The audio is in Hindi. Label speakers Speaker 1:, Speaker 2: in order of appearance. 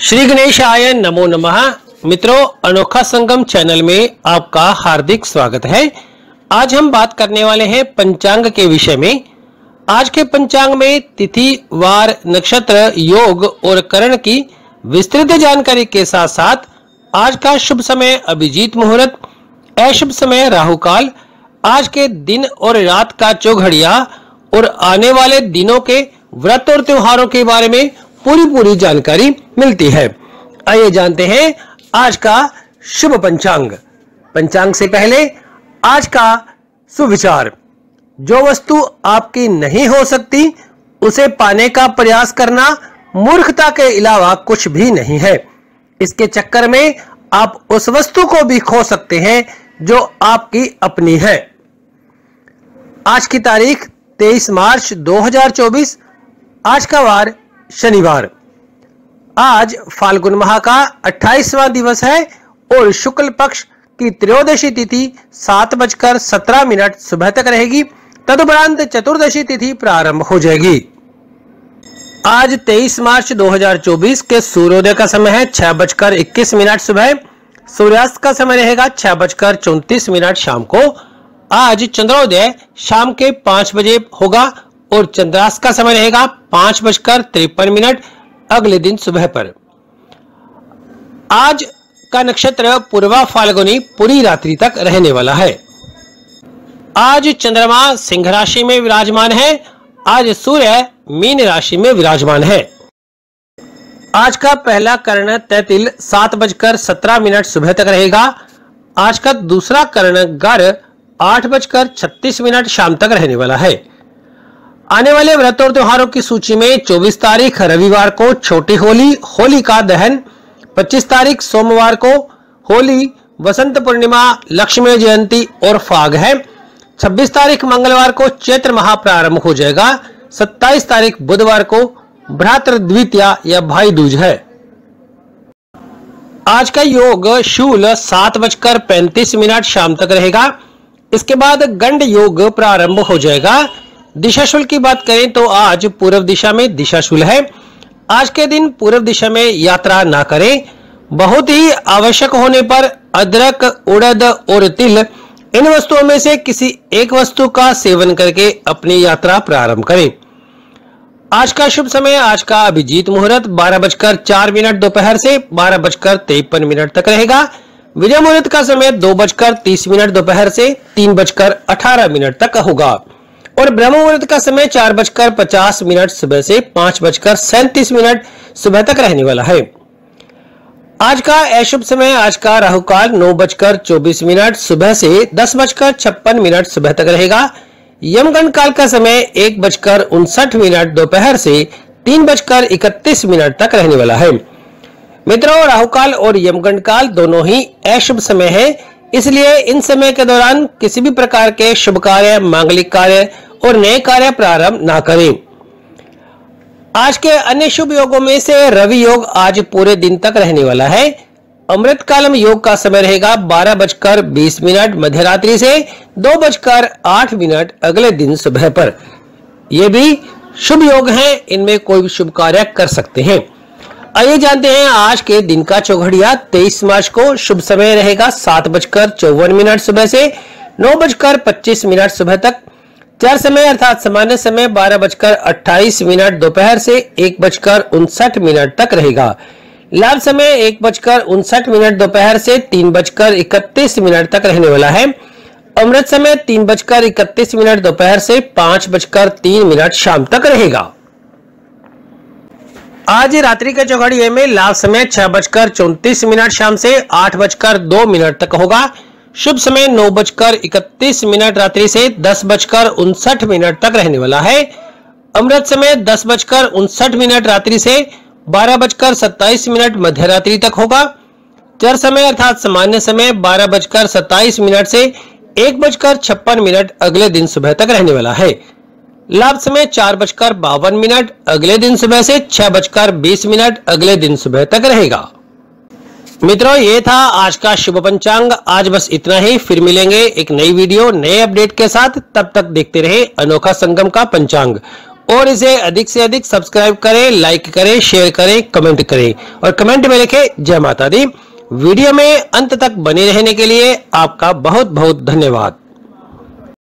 Speaker 1: श्री गणेश आय नमो नमः। मित्रों, अनोखा संगम चैनल में आपका हार्दिक स्वागत है। आज हम बात करने वाले हैं पंचांग के विषय में। आज के पंचांग में तिथि, वार, नक्षत्र, योग और करण की विस्तृत जानकारी के साथ साथ आज का शुभ समय अभिजीत मुहूर्त, अशुभ समय राहु काल आज के दिन और रात का चौघड़िया और आने वाले दिनों के व्रत और त्योहारों के बारे में पूरी पूरी जानकारी मिलती है। आइए जानते हैं आज का शुभ पंचांग। पंचांग से पहले आज का सुविचार। जो वस्तु आपकी नहीं हो सकती, उसे पाने का प्रयास करना मूर्खता के अलावा कुछ भी नहीं है। इसके चक्कर में आप उस वस्तु को भी खो सकते हैं, जो आपकी अपनी है। आज की तारीख 23 मार्च 2024 आज का वार शनिवार। आज फाल्गुन माह का 28वां दिवस है और शुक्ल पक्ष की त्रयोदशी तिथि सात बजकर सत्रह मिनट सुबह तक रहेगी। तदुपरांत चतुर्दशी तिथि प्रारंभ हो जाएगी। आज 23 मार्च 2024 के सूर्योदय का समय है छह बजकर इक्कीस मिनट सुबह। सूर्यास्त का समय रहेगा छह बजकर चौतीस मिनट शाम को। आज चंद्रोदय शाम के पाँच बजे होगा और चंद्रास्त का समय रहेगा पाँच बजकर तिरपन मिनट, अगले दिन सुबह पर। आज का नक्षत्र पूर्वा फाल्गुनी पूरी रात्रि तक रहने वाला है। आज चंद्रमा सिंह राशि में विराजमान है, आज सूर्य मीन राशि में विराजमान है। आज का पहला कर्ण तैतिल सात बजकर सत्रह मिनट सुबह तक रहेगा। आज का दूसरा कर्ण गर आठ बजकर छत्तीस मिनट शाम तक रहने वाला है। आने वाले व्रत और त्योहारों की सूची में 24 तारीख रविवार को छोटी होली होली का दहन 25 तारीख सोमवार को होली, वसंत पूर्णिमा, लक्ष्मी जयंती और फाग है। 26 तारीख मंगलवार को चैत्र महाप्रारंभ हो जाएगा। 27 तारीख बुधवार को भ्रातृ द्वितीया या भाई दूज है। आज का योग शूल सात बजकर पैंतीस मिनट शाम तक रहेगा। इसके बाद गंड योग प्रारंभ हो जाएगा। दिशाशूल की बात करें तो आज पूर्व दिशा में दिशाशूल है। आज के दिन पूर्व दिशा में यात्रा ना करें। बहुत ही आवश्यक होने पर अदरक, उड़द और तिल, इन वस्तुओं में से किसी एक वस्तु का सेवन करके अपनी यात्रा प्रारंभ करें। आज का शुभ समय, आज का अभिजीत मुहूर्त बारह बजकर चार मिनट दोपहर से बारह बजकर तिरपन मिनट तक रहेगा। विजय मुहूर्त का समय दो बजकर तीस मिनट दोपहर से तीन बजकर अठारह मिनट तक होगा। और ब्रह्म मुहूर्त का समय चार बजकर पचास मिनट, सुबह से पाँच बजकर सैंतीस मिनट, सुबह तक रहने वाला है। आज का अशुभ समय, आज का राहु काल नौ बजकर चौबीस मिनट, सुबह से दस बजकर छप्पन मिनट, सुबह तक रहेगा। यमगंड काल का समय एक बजकर उनसठ मिनट, दोपहर से तीन बजकर इकतीस मिनट तक रहने वाला है। मित्रों राहु काल और यमगंड काल दोनों ही अशुभ समय है। इसलिए इन समय के दौरान किसी भी प्रकार के शुभ कार्य, मांगलिक कार्य और नए कार्य प्रारंभ ना करें। आज के अन्य शुभ योगों में से रवि योग आज पूरे दिन तक रहने वाला है। अमृत कालम योग का समय रहेगा बारह बजकर बीस मिनट मध्य रात्रि से दो बजकर आठ मिनट अगले दिन सुबह पर। यह भी शुभ योग हैं, इनमें कोई भी शुभ कार्य कर सकते हैं। आइए जानते हैं आज के दिन का चौघड़िया। तेईस मार्च को शुभ समय रहेगा। सात बजकर चौवन मिनट सुबह से नौ बजकर पच्चीस मिनट सुबह तक। चार समय अर्थात सामान्य समय बारह बजकर अट्ठाईस मिनट दोपहर से एक बजकर उनसठ मिनट तक रहेगा। लाभ समय एक बजकर उनसठ मिनट दोपहर से तीन बजकर इकतीस मिनट तक रहने वाला है। अमृत समय तीन बजकर इकतीस मिनट दोपहर से पाँच बजकर तीन मिनट शाम तक रहेगा। आज रात्रि के चौघड़िए में लाभ समय छह बजकर चौतीस मिनट शाम से आठ बजकर दो मिनट तक होगा। शुभ समय नौ बजकर इकतीस मिनट रात्रि से दस बजकर उनसठ मिनट तक रहने वाला है। अमृत समय दस बजकर उनसठ मिनट रात्रि से बारह बजकर सत्ताईस मिनट मध्य रात्रि तक होगा। चर समय अर्थात सामान्य समय बारह बजकर सत्ताईस मिनट से एक बजकर छप्पन मिनट अगले दिन सुबह तक रहने वाला है। लाभ समय चार बजकर बावन मिनट, अगले दिन सुबह से छह बजकर बीस मिनट, अगले दिन सुबह तक रहेगा। मित्रों, ये था आज का शुभ पंचांग। आज बस इतना ही। फिर मिलेंगे एक नई वीडियो, नए अपडेट के साथ। तब तक देखते रहे अनोखा संगम का पंचांग। और इसे अधिक से अधिक सब्सक्राइब करें, लाइक करें, शेयर करें, कमेंट करें। और कमेंट में लिखें, जय माता दी। वीडियो में अंत तक बने रहने के लिए आपका बहुत बहुत धन्यवाद।